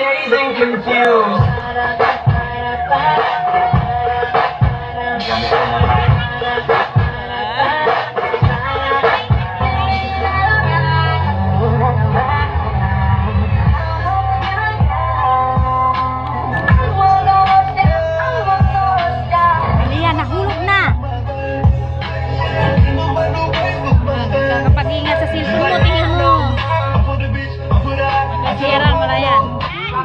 dazed and confused.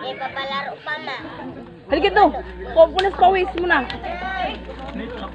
May papalaro pa ma. Halika to. Pupunas pawis mo na. Dito.